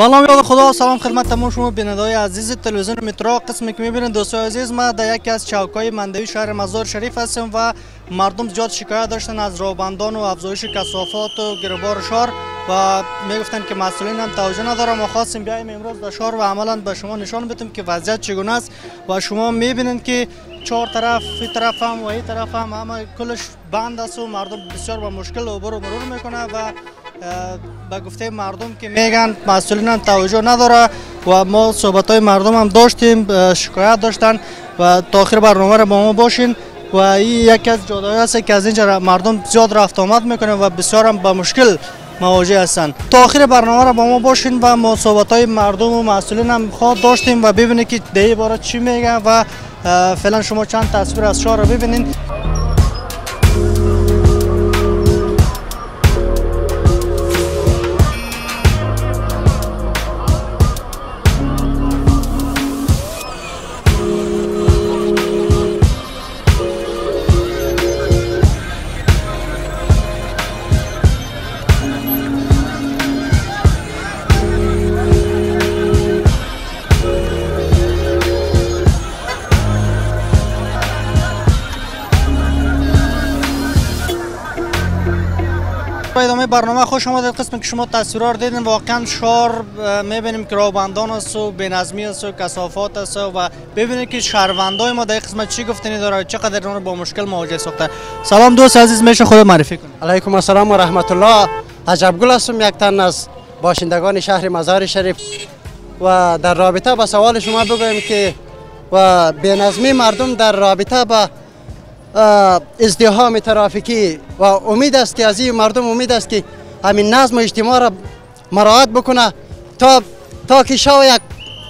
با نام یاد خدا سلام خدمت تمام شما بیننده عزیز تلویزیون مترو قسمی که می‌بینید دوستان عزیز ما در یکی از چوکای مندوی شهر مزار شریف هستیم و مردم زیاد شکایت داشتن از رابندان و افزایش کثافات و گربار شهر و می‌گفتن که مسئولین هم توجه نداره ما خواستیم بیایم امروز در شهر و عملا به شما نشان بدیم که وضعیت چگونه است و شما می‌بینید که چهار طرف این طرف هم و این طرف هم همه کلش بند است و مردم بسیار با مشکل عبور و مرور می‌کنه و به گفته مردم که میگن مسئولین توجه نداره و ما صحبت های مردم هم داشتیم شکایت داشتن و تا آخر برنامه را با ما باشین و این یکی از جدایی است که از اینجا مردم زیاد رفت آمد می‌کنه و بسیار هم با مشکل مواجه هستند تا آخر برنامه را با ما باشین و ما صحبت های مردم و مسئولین هم خواه داشتیم و ببینید که دیگه باره چی میگن و فعلا شما چند تصویر از شهر را ببینید ادامه برنامه خوش آمدید. قسمی که شما تصویرها دیدین واقعا شهر می‌بینیم که راهبندان است و بینظمی است و کثافات است و ببینید که شهروندای ما در قسمت چی گفتنی داره چقدر اون با مشکل مواجه ساخته. سلام دوست عزیز میشه خود معرفی کنید علیکم السلام و رحمت الله عجبگل هستم یک تن از باشندگان شهر مزار شریف. و در رابطه با سوال شما بگویم که و بینظمی مردم در رابطه با ازدهام ترافیکی و امید است که از این مردم امید است که همین نظم و اجتماع را مراعات بکنه تا تا که شو یک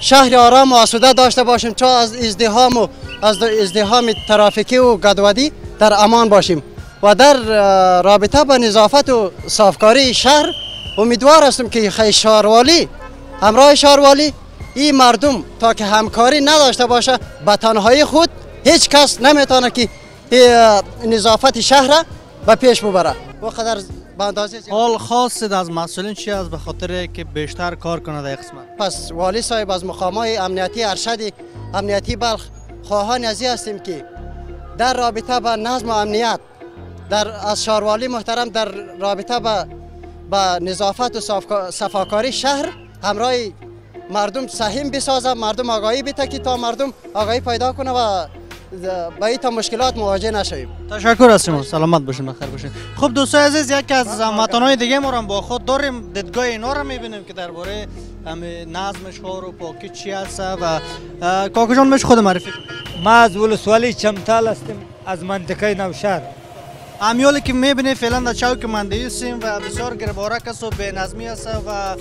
شهر آرام و آسوده داشته باشیم تا از ازدهام و از ازدهام ترافیکی و گدودی در امان باشیم. و در رابطه با نظافت و صافکاری شهر امیدوار هستم که خیلی شهروالی همراه شهروالی این مردم تا که همکاری نداشته باشه به تنهایی خود هیچ کس نمی‌تونه که نظافت شهر به پیش ببره. به اندازه حال خاص از مسئولین چی است؟ به خاطر که بیشتر کار کنه در قسمت. پس والی صاحب از مقام های امنیتی ارشد امنیتی بلخ خواهان ازی هستیم که در رابطه با نظم و امنیت در از شهروالی محترم در رابطه با با نظافت و صفاکاری شهر همراه مردم سهیم بسازه مردم آگاهی بیته که تا مردم آگاهی پیدا کنه و با این تا مشکلات مواجه نشویم. تشکر از شما. سلامت باشین بخیر باشین. خب دوستان عزیز یکی از متنای دیگه ما هم با خود داریم. دیدگاه اینا رو می‌بینیم که درباره همه نظم شهر و پاکی چی هست و کاکو جان خود معرفی ما از ولسوالی چمتال هستیم از منطقه نوشهر. امیالی که می‌بینی فعلا در چوک مندهی هستیم و بسیار گربارک است و به نظمی است و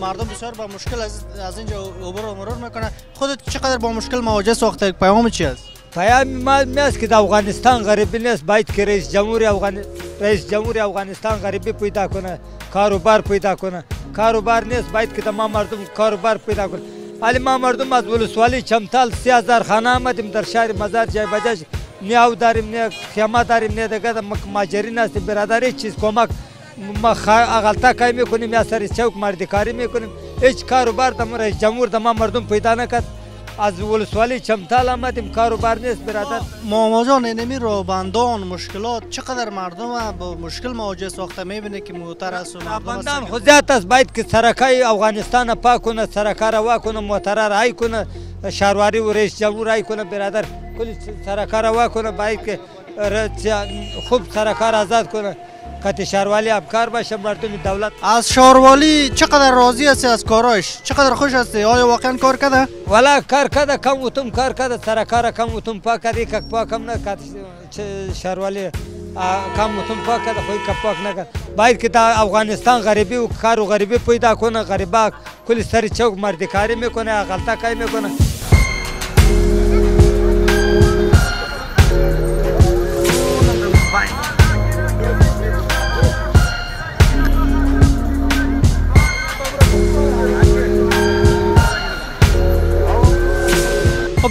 مردم بسیار با مشکل از, از اینجا عبور و مرور می‌کنه خودت چقدر با مشکل مواجه ساخته پیام چی است پیام ما میست که در افغانستان غریبی نیست باید که رئیس جمهور افغان رئیس جمهور افغانستان غریبی پیدا کنه کاروبار پیدا کنه کاروبار نیست باید که ما مردم کاروبار پیدا کنه ولی ما مردم از ولسوالی چمتال سی هزار خانه آمدیم در شهر مزار جای بجاش نه او داریم نه خیمه داریم نه دیگه ماجرین هستیم برادری چیز کمک ما اغلطه کاری میکنیم یا سر چوک مردکاری میکنیم هیچ کاروبار در رئیس جمهور در ما مردم پیدا نکرد از ولسوالی چمتال آمدیم. کاروبار نیست برادر. ماما جان اینمی بندان مشکلات. چقدر مردم با مشکل مواجه ساخته میبینه که موتر است و بندان خودیت است. باید که سرکای افغانستان پاک کنه سرکا روا کنه موتر رای کنه شهرواری و رئیس جمهور رای کنه برادر. کلی سرکا روا کنه باید که خوب سرکا آزاد کنه کت شهروالی افکار باشه مردم دولت. از شهروالی چقدر راضی هستی از کاراش چقدر خوش هستی؟ آیا واقعا کار کرده والا کار کرده کم وتم کار کرده سر کار کم وتم پاک کرده که پاک کم نه. کت شهروالی کم وتم پاک کرده خو که پاک نه باید که تا افغانستان غریبی و کار و غریبی پیدا کنه غریبا کلی سر چوک مردکاری میکنه غلطه کاری میکنه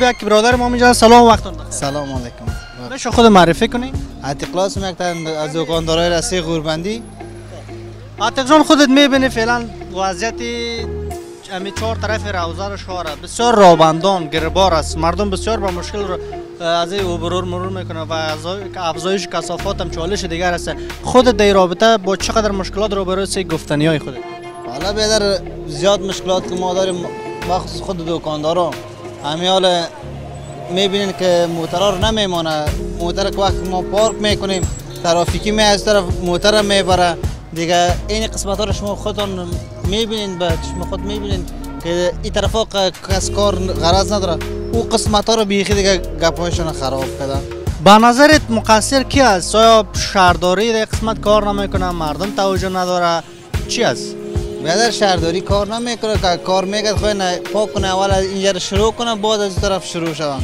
یک برادر ما اینجا سلام وقتون سلام علیکم میشه خود معرفی کنی عتیق لازم یک از دکاندارای رسی غوربندی عتیق جان خودت می‌بینی فعلا وضعیت امی چهار طرف روزه شهر بسیار رابندان گربار است مردم بسیار با مشکل رو از این عبور مرور می‌کنه و افزای- افزایش کثافات هم چالش دیگر است خود در رابطه با چقدر مشکلات رو برای گفتنی های خود حالا بیادر زیاد مشکلات که ما داریم مخصوص خود دکاندارا همین حال می‌بینین که موترها رو نمیمانه موتر که وقتی ما پارک می‌کنیم ترافیکی می از طرف موتر می‌بره دیگه این قسمت ها رو شما خودتون می‌بینین به شما خود می‌بینین که این طرف ها کس کار غرض نداره او قسمت ها رو بیخی دیگه گپایشون خراب کردن به نظرت مقصر کی است آیا شهرداری در قسمت کار نمی‌کنه مردم توجه نداره چی است بیادر شهرداری کار نمی‌کنه که کار می‌کرد خواهی نه پاک کنه اول از اینجا رو شروع کنه بعد از طرف شروع شوه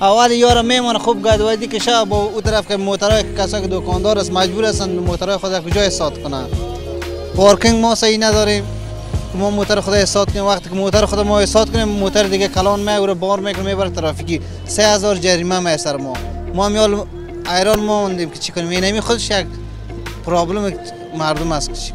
اول یارو میمونه خوب گدوادی که شب با او طرف که موترهای کسا که دکاندار است مجبور هستن موترهای خود یک جای سات کنه پارکینگ ما صحیح نداریم. ما موتر خود سات کنیم. وقتی که موتر خود ما سات کنیم موتر دیگه کلان میوره بار می‌کنه می‌بره ترافیکی. سه هزار جریمه می سر ما. ما میال ایران ما موندیم که چی کنیم. اینمی خودش یک پرابلم مردم است که چی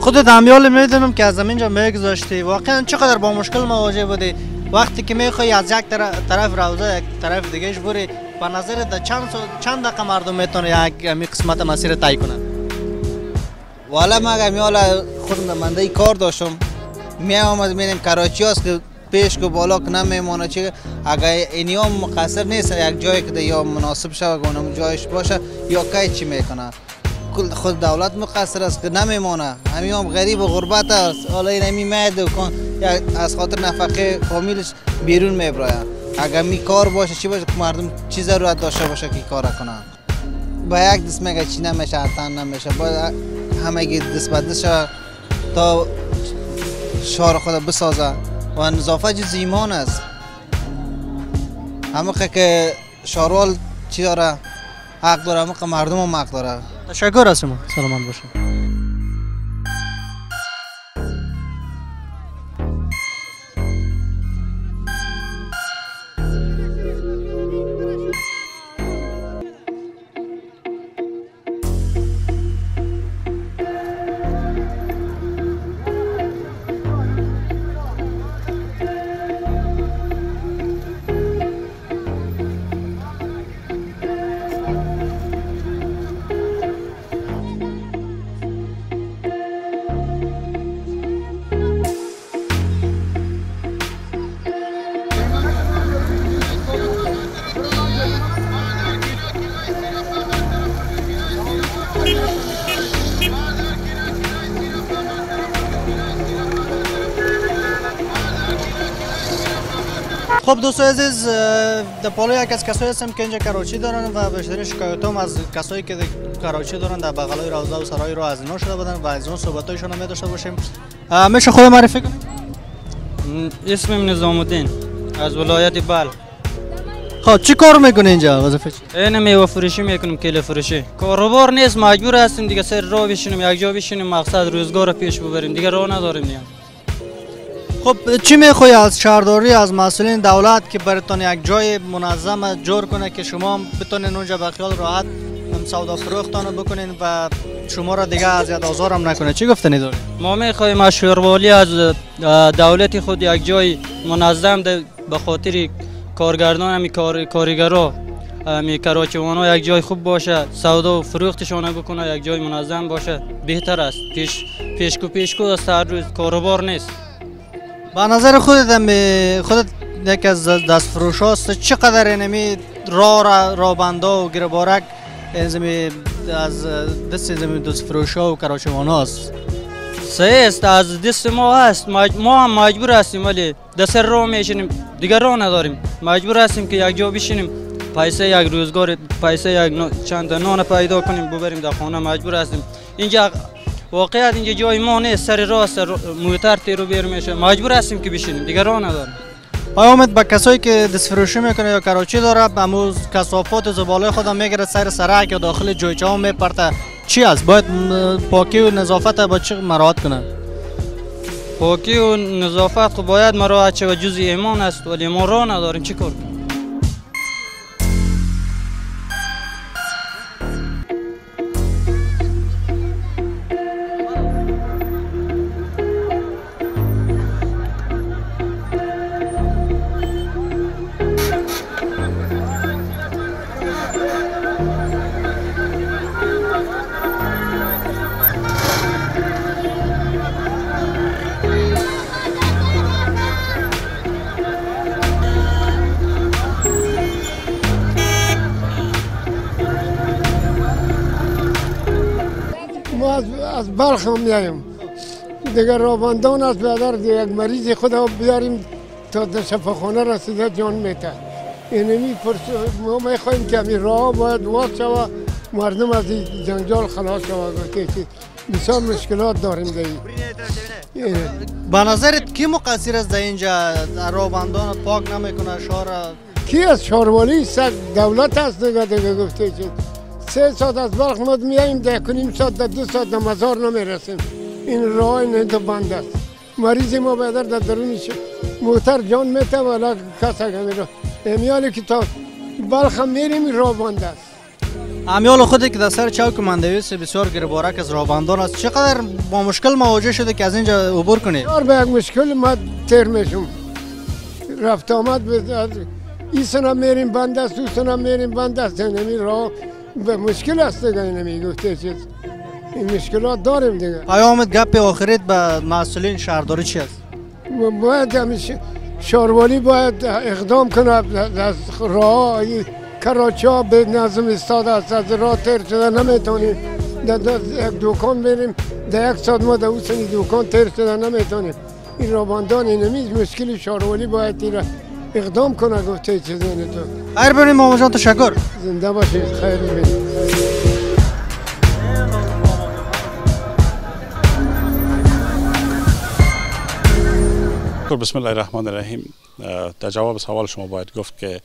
کنم خودت همیال می‌دونم که از اینجا میگذاشتی. واقعا چقدر با مشکل مواجه بودی. وقتی که می‌خوای از یک طرف, روزه یک طرف دیگهش بری به نظر چند چند دقیقه مردم می‌تونه یک امی قسمت مسیر طی کنن؟ والا اگر میالا خودم منده کار داشتم می آمد میریم کراچی هست که پیش که بالا که نمیمانه چه اگر اینی هم مقصر نیست یک جایی که یا مناسب شود که اونم جایش باشه یا کی چی می‌کنه؟ خود دولت مقصر است که نمیمانه همین هم غریب و غربت است. حالا این همی یا از خاطر نفقه فامیلش بیرون میبراید اگر می کار باشه چی باشه که مردم چی ضرورت داشته باشه که کار کنن با یک دست میگه چی نمیشه تن نمیشه. باید همه دست به دست شود تا شهر خود بسازه. و نظافت جز ایمان است. همه که شهروال چی داره؟ حق داره همه مردم هم حق داره. تشکر از شما سلامت باشید خب دوستان عزیز در پالو یک از کسایی هستم که اینجا کراچی دارن و بیشترین شکایت هم از کسایی که کراچی دارن در بغلای روضه و سرای رو از اینا شده بودن و از اون صحبت هایشون هم داشته باشیم. میشه خود معرفی کنیم اسمم نظام الدین از ولایت بل. خب چی کار می‌کنه اینجا وظیفه چی؟ این میوه فروشی می‌کنم کیله فروشی. کاروبار نیست مجبور هستیم دیگه سر راه بشینیم یک جا بشینیم مقصد روزگار رو پیش ببریم. دیگه راه نداریم دیگه. خب چی می‌خوای از شهرداری از مسئولین دولت که براتون یک جای منظم جور کنه که شما بتونین اونجا به خیال راحت هم سودا فروختان رو بکنین و شما را دیگه اذیت آزار هم نکنه. چی گفتنی داری ما می‌خوایم از از اه، دولت خود یک جای منظم به خاطر کارگردان همی کار کارگرا همی کراچوان یک جای خوب باشه سودا و فروختشان بکنه یک جای منظم باشه بهتر است. پیش پیشکو پیشکو است هر روز کاروبار نیست. با نظر خودت هم خودت یک از دست فروش هست چقدر اینمی را را رابندا و گربارک از دست زمی دست فروش ها و کراچوان هست صحیح است از دست ما هست. ما هم مجبور هستیم ولی دست راه میشینیم دیگر راه نداریم مجبور هستیم که یک جا بشینیم پیسه یک روزگار پیسه یک. چند نان پیدا کنیم ببریم در خانه مجبور هستیم اینجا واقعیت اینجا جای ما نیست سر راه سر موتر تیرو بیر میشه مجبور هستیم که بشینیم دیگر راه نداریم امید با کسایی که دست فروشی می‌کنه یا کراچی داره امروز کسافات زباله خودم می‌گیره سر سرک یا داخل جایچه ها میپرته چی است باید پاکی و نظافت با چی مراعات کنه پاکی و نظافت باید مراعات شود جز ایمان است ولی ما راه نداریم چی کار کنیم بلخ هم میایم دیگه رابندان است بیادر یک مریض خدا بیاریم تا در شفاخانه رسیده جان میته اینمی پرس ما می‌خوایم که همین راه باید واس شوه. مردم از این جنجال خلاص گفته که بسیار مشکلات داریم دیگه. به نظرت کی مقصر است در اینجا؟ روبندان پاک نمی‌کنه شهر؟ کی از شاروالی دولت است دیگه دیگه گفته چه سه ساعت از بلخ ما میاییم ده کنیم ساعت در دو ساعت در مزار نمی‌رسیم این راه این تو بند است. مریض ما بیادر در درونش موتر جان میته ولی کس اگه میره. امیالی که تا بلخ هم میریم راه بند است. امیال خودی که در سر چوک مندوی است بسیار گربارک از روبندان است. چقدر با مشکل مواجه شده که از اینجا عبور کنید بسیار به یک مشکل ما تیر میشم رفت آمد به این سنه میریم بند است او سنه میریم بند است. اینمی راه به مشکل است دیگه اینمی گفته چیز. این مشکلات داریم دیگه. پیامت گپ آخریت به مسئولین شهرداری چی است؟ باید همیشه شاروالی باید اقدام کنه از راه کراچی ها به نظم استاده است از راه تیر شده. نمی‌تونیم در یک دکان بریم در یک ساعت ما در اون سنی دکان تیر شده. نمی‌تونیم. این راباندان اینمی مشکل شاروالی باید این اقدام کنه گفته چیز اینه تو. خیر بریم ماما جان تشکر. زنده باشید خیر ببینید. بسم الله الرحمن الرحیم. در جواب سوال شما باید گفت که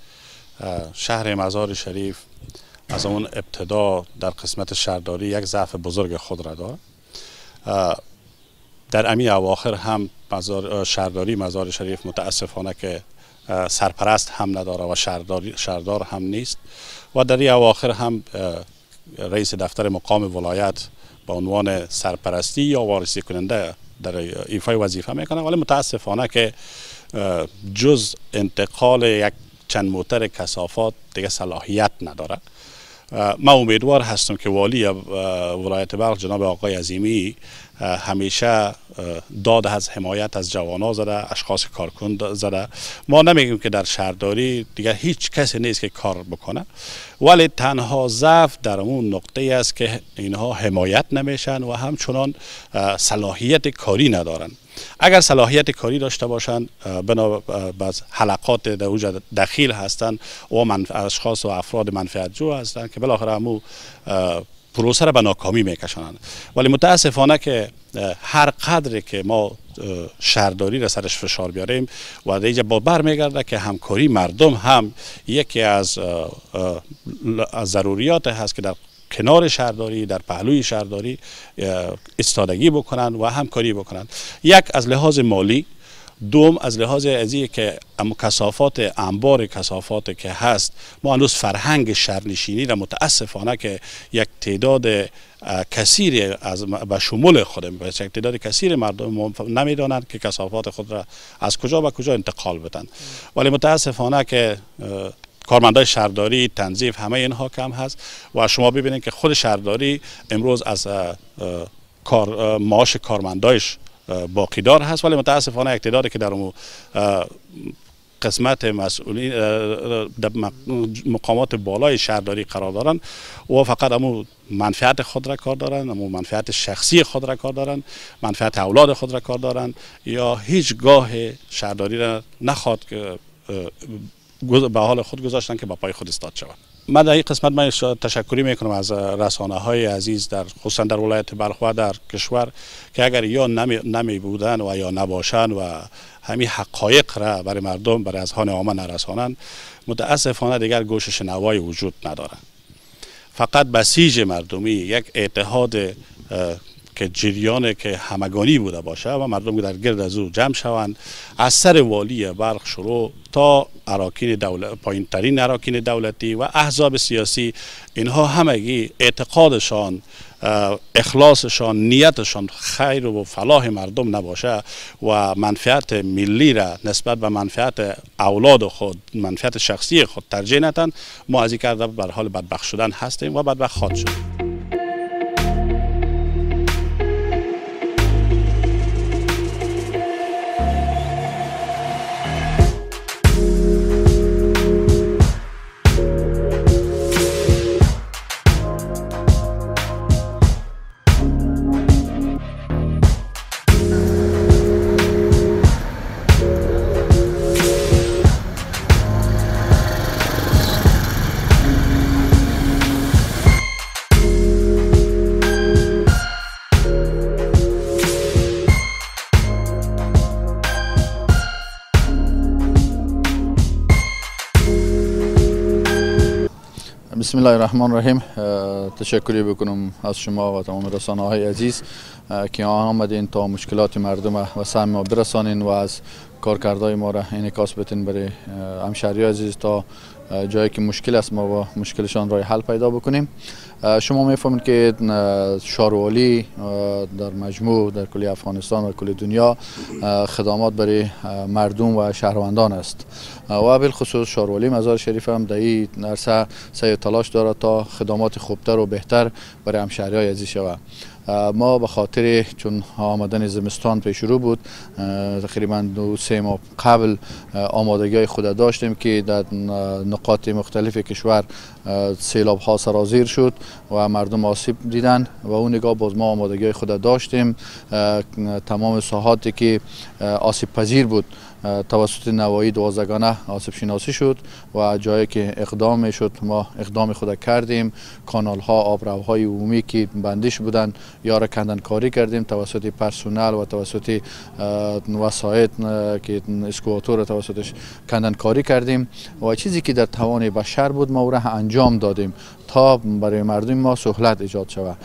شهر مزار شریف از اون ابتدا در قسمت شهرداری یک ضعف بزرگ خود را دارد در امی اواخر هم مزار شهرداری مزار شریف متاسفانه که سرپرست هم نداره و شهردار هم نیست. و در این اواخر هم رئیس دفتر مقام ولایت به عنوان سرپرستی یا وارسی کننده در ایفای وظیفه می‌کنه. ولی متاسفانه که جز انتقال یک چند موتر کسافات دیگه صلاحیت نداره. ما امیدوار هستم که والی ولایت بلخ جناب آقای عظیمی همیشه داد از حمایت از جوانا زده اشخاص کارکن زده. ما نمیگیم که در شهرداری دیگر هیچ کسی نیست که کار بکنه. ولی تنها ضعف در اون نقطه است که اینها حمایت نمیشن و همچنان صلاحیت کاری ندارن. اگر صلاحیت کاری داشته باشند بنا باز حلقات در اوج دخیل هستند و اشخاص و افراد منفعت جو هستند که بالاخره همو پروسه را به ناکامی میکشانند. ولی متاسفانه که هر قدر که ما شهرداری را سرش فشار بیاریم و دیگه با بر میگرده که همکاری مردم هم یکی از, از ضروریات هست که در کنار شهرداری در پهلوی شهرداری استادگی بکنند و همکاری بکنند. یک از لحاظ مالی دوم از لحاظ ازی که کسافات انبار کسافات که هست ما هنوز فرهنگ شهرنشینی را متاسفانه که یک تعداد کثیر از به شمول خود یک تعداد کثیر مردم نمی‌دانند که کسافات خود را از کجا به کجا انتقال بدن. ولی متاسفانه که کارمندای شهرداری تنظیف همه اینها کم هست و شما ببینید که خود شهرداری امروز از کار معاش کارمندایش باقیدار هست ولی متاسفانه اقتداری که در قسمت مسئولین مقامات بالای شهرداری قرار دارند و فقط امو منفعت خود را کار دارند امو منفعت شخصی خود را کار دارند منفعت اولاد خود را کار دارند یا هیچگاه شهرداری را نخواد که به حال خود گذاشتن که با پای خود استاد شود. من در این قسمت من تشکری می‌کنم از رسانه های عزیز در خصوصا در ولایت بلخ و در کشور که اگر یا نمی, نمی بودن و یا نباشن و همین حقایق را برای مردم برای اذهان عامه نرسانند متاسفانه دیگر گوش شنوایی وجود ندارد فقط بسیج مردمی یک اتحاد که جریان که همگانی بوده باشه و مردم در گرد از او جمع شوند. از سر والی برق شروع تا اراکین دولت پایین ترین اراکین دولتی و احزاب سیاسی اینها همگی اعتقادشان اخلاصشان نیتشان خیر و فلاح مردم نباشه و منفعت ملی را نسبت به منفعت اولاد خود منفعت شخصی خود ترجیح ندن ما از این کرده بر حال بدبخت شدن هستیم و بدبخت خواهد شد. الله الرحمن الرحیم تشکری بکنم از شما و تمام رسانه های عزیز که آمدین تا مشکلات مردم و سهم ما برسانین و از کارکردهای ما را انعکاس بتین برای همشهری عزیز تا جایی که مشکل است ما با مشکلشان رای حل پیدا بکنیم. شما می‌فهمید که شاروالی در مجموع در کل افغانستان و کل دنیا خدمات برای مردم و شهروندان است. و بالخصوص شاروالی مزار شریف هم در این عرصه سعی تلاش دارد تا خدمات خوبتر و بهتر برای همشهری های عزیز شود. ما به خاطر چون آمدن زمستان پیش رو بود تقریبا دو سه ماه قبل آمادگی خود داشتیم که در نقاط مختلف کشور سیلاب ها سرازیر شد و مردم آسیب دیدن و اون نگاه باز ما آمادگی خود داشتیم. تمام ساحاتی که آسیب پذیر بود. توسط نوایی دوازگانه آسیب شناسی شد و جایی که اقدام شد ما اقدام خود کردیم. کانال ها آبروهای عمومی که بندش بودن یا را کندن کاری کردیم. توسط پرسونل و توسط وسایط که اسکواتور توسطش کندن کاری کردیم. و چیزی که در توان بشر بود ما او را انجام دادیم. تا برای مردم ما سهولت ایجاد شود.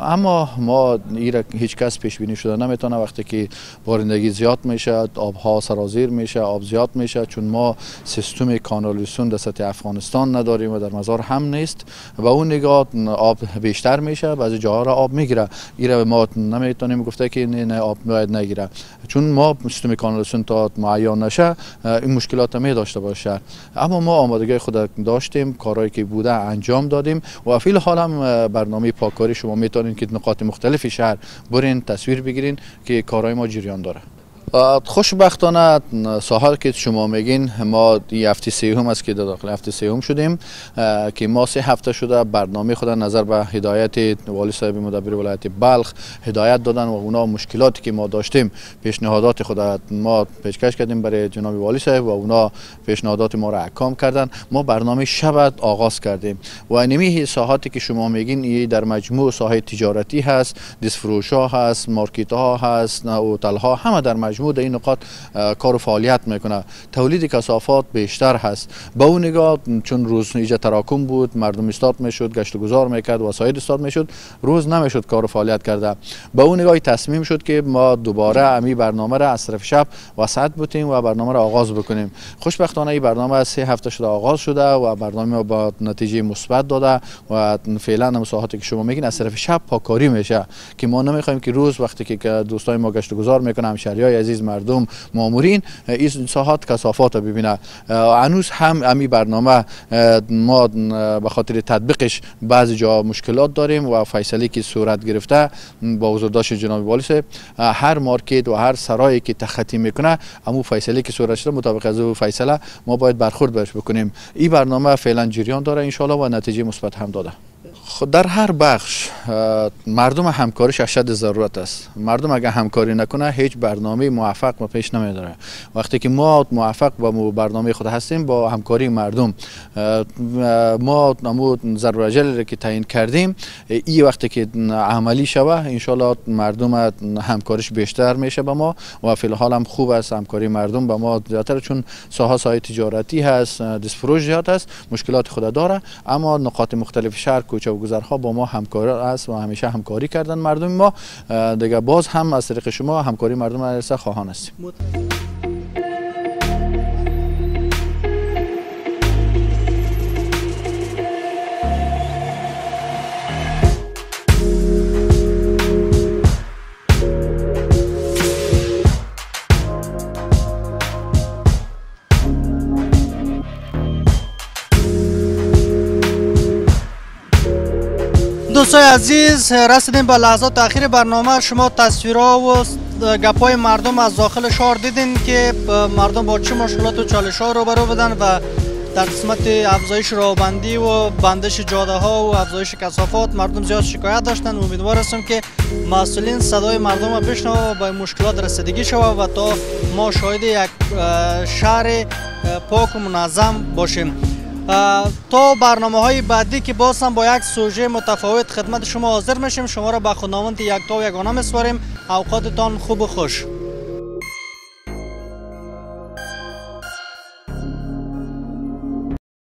اما ما این هیچ کس پیش بینی شده نمی‌تونه. وقتی که بارندگی زیاد میشه آبها سرازیر میشه آب زیاد میشه. چون ما سیستم کانالیسیون در سطح افغانستان نداریم و در مزار هم نیست و اون نگاه آب بیشتر میشه بعضی جاها را آب می‌گیره. ایره ما نمی‌تونیم گفته که نه, نه آب باید نگیره. چون ما سیستم کانالیسیون تا معیان نشه این مشکلات می داشته باشه. اما ما آمادگی خود داشتیم. کارهایی که بوده انجام دادیم و فیل حال هم برنامه پاکاری شما می‌تونید که نقاط مختلف شهر برین تصویر بگیرین که کارهای ما جریان داره. خوشبختانه ساحل که شما میگین ما هفته سیوم است که داخل هفته سیوم شدیم که ما سه هفته شده برنامه خود نظر به هدایت والی صاحب مدبر ولایت بلخ هدایت دادن و اونا مشکلاتی که ما داشتیم پیشنهادات خود ما پیشکش کردیم برای جناب والی صاحب و اونا پیشنهادات ما را احکام کردن. ما برنامه شب آغاز کردیم. و نمی ساحاتی که شما میگین این در مجموع ساحه تجارتی هست دستفروش ها هست مارکت ها هست هتل ها همه در مجموع مجموع در این نقاط کار و فعالیت می‌کنه. تولید کسافات بیشتر هست. با اون نگاه چون روز ایجا تراکم بود مردم استاد می‌شد گشت و گذار می‌کرد وسایل استاد می‌شد روز نمی‌شد کار و فعالیت کرده. با اون نگاه تصمیم شد که ما دوباره امی برنامه را از طرف شب وسط بودیم و برنامه را آغاز بکنیم. خوشبختانه این برنامه از سه هفته شده آغاز شده و برنامه با نتیجه مثبت داده و فعلا هم که شما میگین از طرف شب پاکاری میشه که ما نمی‌خوایم که روز وقتی که دوستای ما گشت و گذار می‌کنن همشهری عزیز مردم مامورین این ساحات کسافات رو ببینه هنوز هم امی برنامه ما به خاطر تطبیقش بعضی جا مشکلات داریم و فیصله که صورت گرفته با حضورداشت جناب والی هر مارکت و هر سرایی که تخطی می‌کنه امو فیصله که صورت شده مطابق از او فیصله ما باید برخورد بهش بکنیم. این برنامه فعلا جریان داره ان و نتیجه مثبت هم داده. خود در هر بخش مردم همکاریش اشد ضرورت است. مردم اگر همکاری نکنه هیچ برنامه موفق ما پیش نمیداره. وقتی که ما موفق با برنامه خود هستیم با همکاری مردم ما نمو ضرورت که تعیین کردیم این وقتی که عملی شوه انشالله مردم همکاریش بیشتر میشه با ما و فی الحال هم خوب است. همکاری مردم با ما زیادتر چون ساحه ساحه تجارتی هست دست زیاد است مشکلات خود داره. اما نقاط مختلف شهر کوچه گذرها با ما همکار است و همیشه همکاری کردن مردم ما. دیگه باز هم از طریق شما همکاری مردم مدرسه خواهان هستیم. دوستای عزیز رسیدیم به لحظات اخیر برنامه. شما تصویرها و گپای مردم از داخل شهر دیدین که مردم با چه مشکلات و چالش ها روبرو بدن و در قسمت افزایش راهبندی و بندش جاده ها و افزایش کسافات مردم زیاد شکایت داشتن. امیدوار هستم که مسئولین صدای مردم را بشنو و به مشکلات رسیدگی شود و تا ما شاهد یک شهر پاک و منظم باشیم. تا برنامه های بعدی که باز با یک سوژه متفاوت خدمت شما حاضر میشیم شما را به خداوند یک تا و یگانه میسپاریم. اوقاتتان خوب و خوش.